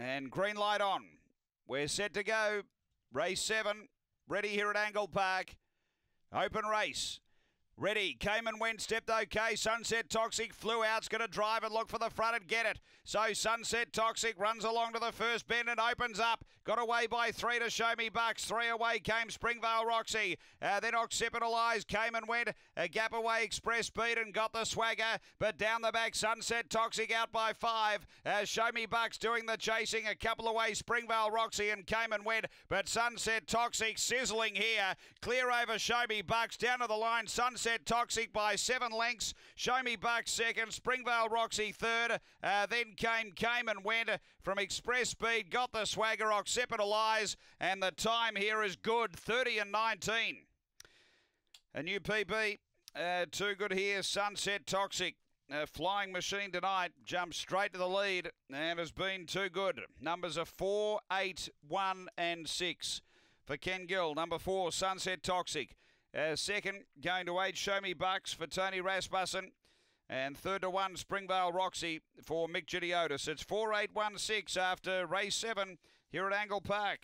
And green light on. We're set to go. Race seven. Ready here at Angle Park. Open race. Ready. Came and went. Stepped okay. Sunset Toxic flew out. It's going to drive and look for the front and get it. So Sunset Toxic runs along to the first bend and opens up. Got away by three to Show Me Bucks. Three away came Springvale Roxy. Uh, then Occipital Eyes came and went. A gap away Express Speed and got the swagger. But down the back, Sunset Toxic out by five. Uh, Show Me Bucks doing the chasing. A couple away Springvale Roxy and came and went. But Sunset Toxic sizzling here. Clear over Show Me Bucks. Down to the line. Sunset Toxic by seven lengths. Show Me Bucks second. Springvale Roxy third. Uh, then came, came and went from Express Speed. Got the swagger. Occipital Eyes. And the time here is good 30 and 19. A new PB. Uh, too good here. Sunset Toxic. Flying machine tonight jumps straight to the lead and has been too good. Numbers are 4, 8, 1, and 6. For Ken Gill, number 4, Sunset Toxic. Uh, second, going to 8, Show Me Bucks for Tony Rasmussen. And third to 1, Springvale Roxy for Mick Gideotis. It's 4, 8, 1, 6 after race 7 here at Angle Park.